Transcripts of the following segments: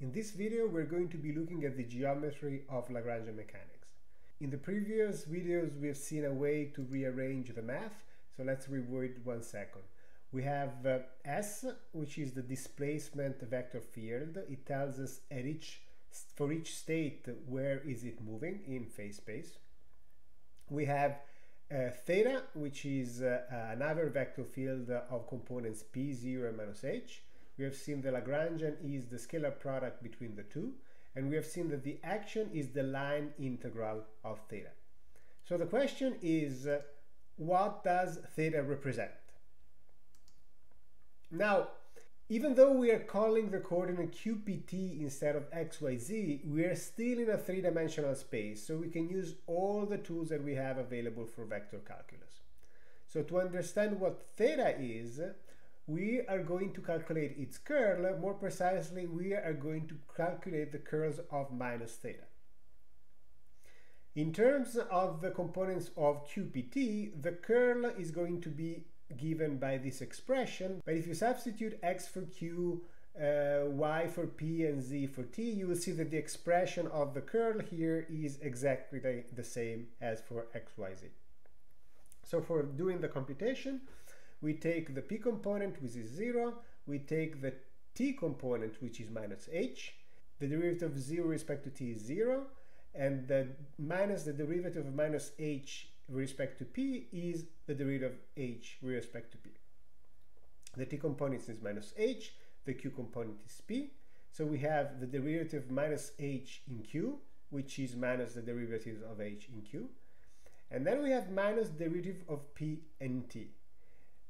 In this video, we're going to be looking at the geometry of Lagrangian mechanics. In the previous videos, we have seen a way to rearrange the math, so let's review it one second. We have uh, S, which is the displacement vector field. It tells us at each, for each state where is it moving in phase space. We have uh, theta, which is uh, another vector field of components p0 and minus h. We have seen the Lagrangian is the scalar product between the two, and we have seen that the action is the line integral of theta. So the question is, uh, what does theta represent? Now, even though we are calling the coordinate qpt instead of xyz, we are still in a three-dimensional space, so we can use all the tools that we have available for vector calculus. So to understand what theta is, we are going to calculate its curl. More precisely, we are going to calculate the curls of minus theta. In terms of the components of qpt, the curl is going to be given by this expression. But if you substitute x for q, uh, y for p, and z for t, you will see that the expression of the curl here is exactly the, the same as for x, y, z. So for doing the computation, we take the p component, which is 0, we take the t component, which is minus h, the derivative of 0 with respect to t is 0, and the minus the derivative of minus h with respect to p is the derivative of h with respect to p. The t component is minus h, the q component is p, so we have the derivative minus h in q, which is minus the derivative of h in q, and then we have minus derivative of p and t.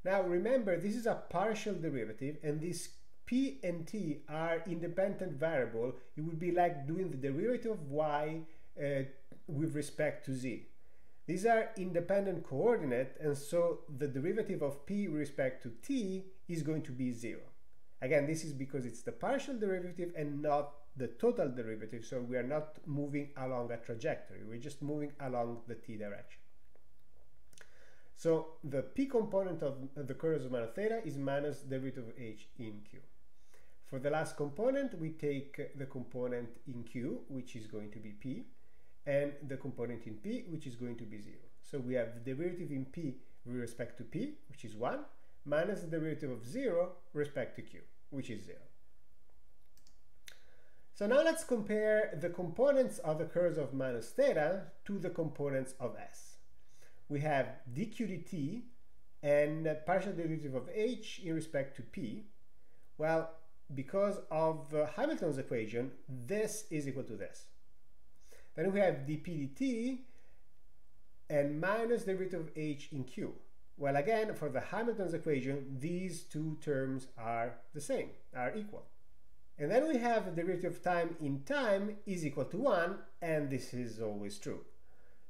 Now remember, this is a partial derivative, and these p and t are independent variable. It would be like doing the derivative of y uh, with respect to z. These are independent coordinate, and so the derivative of p with respect to t is going to be zero. Again, this is because it's the partial derivative and not the total derivative, so we are not moving along a trajectory, we're just moving along the t direction. So the p component of the curls of minus theta is minus derivative of h in q. For the last component, we take the component in q, which is going to be p, and the component in p, which is going to be 0. So we have the derivative in p with respect to p, which is 1, minus the derivative of 0 with respect to q, which is 0. So now let's compare the components of the curls of minus theta to the components of s. We have dq dt and partial derivative of h in respect to p. Well, because of uh, Hamilton's equation, this is equal to this. Then we have dp dt and minus derivative of h in q. Well, again, for the Hamilton's equation, these two terms are the same, are equal. And then we have the derivative of time in time is equal to 1, and this is always true.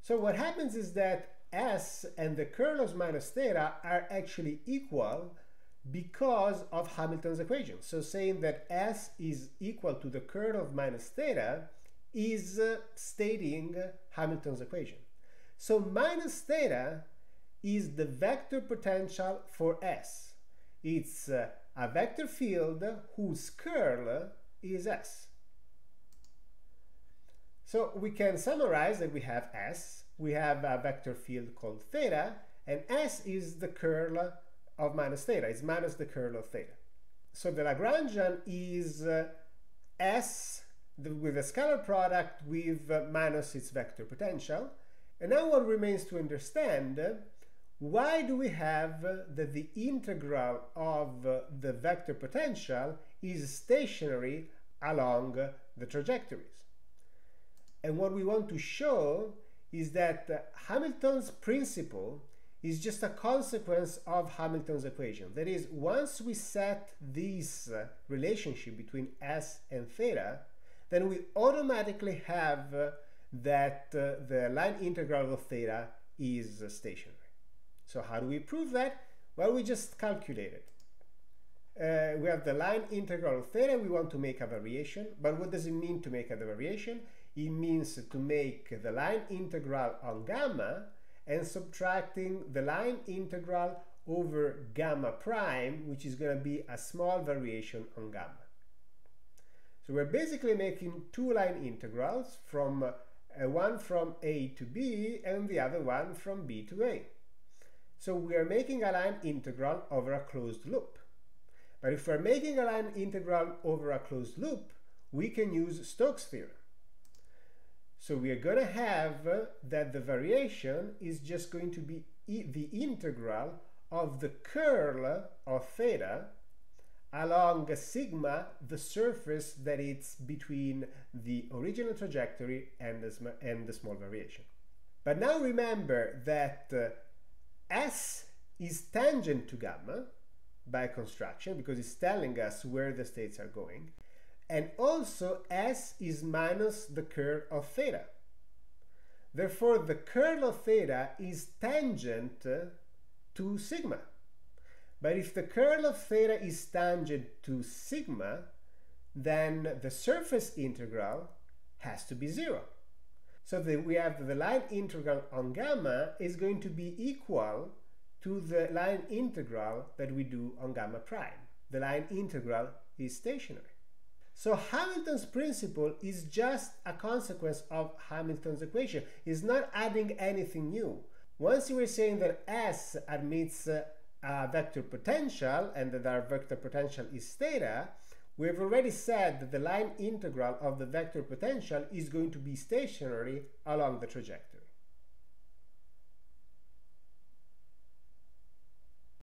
So what happens is that s and the curl of minus theta are actually equal because of Hamilton's equation. So saying that s is equal to the curl of minus theta is uh, stating Hamilton's equation. So minus theta is the vector potential for S. It's uh, a vector field whose curl is S. So we can summarize that we have S, we have a vector field called theta, and S is the curl of minus theta, it's minus the curl of theta. So the Lagrangian is uh, S the, with a scalar product with uh, minus its vector potential. And now what remains to understand, why do we have uh, that the integral of uh, the vector potential is stationary along the trajectories? And what we want to show is that uh, Hamilton's principle is just a consequence of Hamilton's equation. That is, once we set this relationship between s and theta, then we automatically have uh, that uh, the line integral of theta is uh, stationary. So how do we prove that? Well, we just calculate it. Uh, we have the line integral of theta, we want to make a variation, but what does it mean to make a variation? It means to make the line integral on gamma and subtracting the line integral over gamma prime, which is going to be a small variation on gamma. So we're basically making two line integrals from uh, one from a to b and the other one from b to a. So we are making a line integral over a closed loop. But if we're making a line integral over a closed loop, we can use Stokes' theorem. So we are going to have uh, that the variation is just going to be e the integral of the curl of theta along sigma, the surface that it's between the original trajectory and the, and the small variation. But now remember that uh, S is tangent to gamma by construction because it's telling us where the states are going. And also S is minus the curl of theta. Therefore, the curl of theta is tangent to sigma. But if the curl of theta is tangent to sigma, then the surface integral has to be zero. So that we have the line integral on gamma is going to be equal to the line integral that we do on gamma prime. The line integral is stationary. So Hamilton's principle is just a consequence of Hamilton's equation. It's not adding anything new. Once you were saying that S admits uh, a vector potential and that our vector potential is theta, we have already said that the line integral of the vector potential is going to be stationary along the trajectory.